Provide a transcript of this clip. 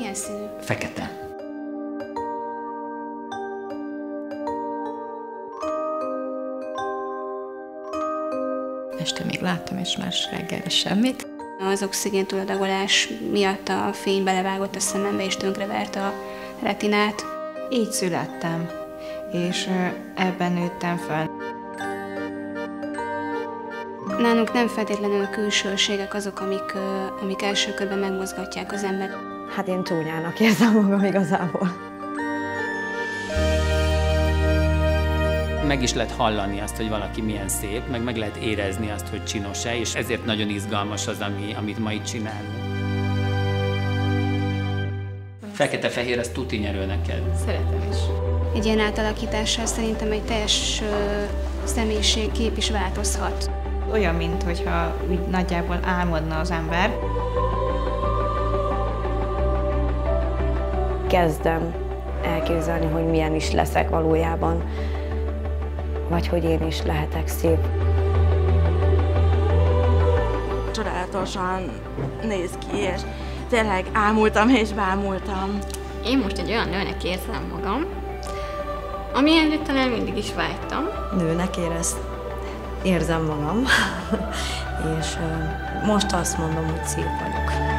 Milyen színű? Fekete. Este még láttam, és más reggelre semmit. Az oxigén túladagolás miatt a fény belevágott a szemembe, és tönkrevert a retinát. Így születtem, és ebben nőttem fel. Nálunk nem feltétlenül a külsőségek azok, amik, amik első körben megmozgatják az embert. Hát én csúnyának érzem magam igazából. Meg is lehet hallani azt, hogy valaki milyen szép, meg meg lehet érezni azt, hogy csinos-e, és ezért nagyon izgalmas az, ami, amit ma itt csinálunk. Fekete-fehér, az tuti nyerő neked. Szeretem is. Egy ilyen átalakítással szerintem egy teljes személyiségkép is változhat. Olyan, mintha úgy nagyjából álmodna az ember. Kezdem elképzelni, hogy milyen is leszek valójában, vagy hogy én is lehetek szép. Csodálatosan néz ki, és tényleg ámultam és bámultam. Én most egy olyan nőnek érzem magam, amilyenre talán mindig is vágytam. Nőnek érez, érzem magam, és most azt mondom, hogy szép vagyok.